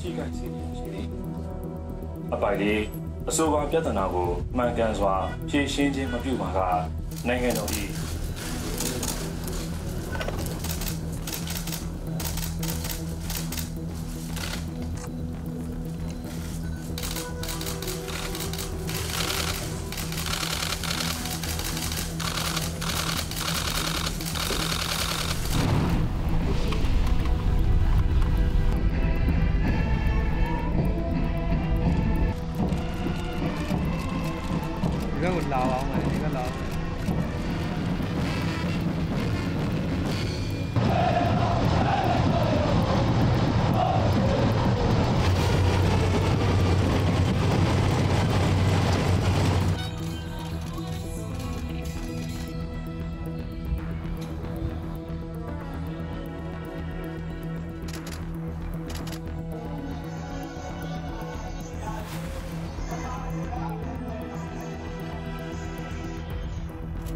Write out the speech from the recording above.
ထိခိုက်စေရရှိသည်အပိုင်လေးအဆိုပါပြဿနာကိုမှန်ကန်စွာဖြေရှင်းခြင်းမပြုပါကနိုင်ငံတော်၏ ก็อุ่นเราเอามาอนนี่ก็เรา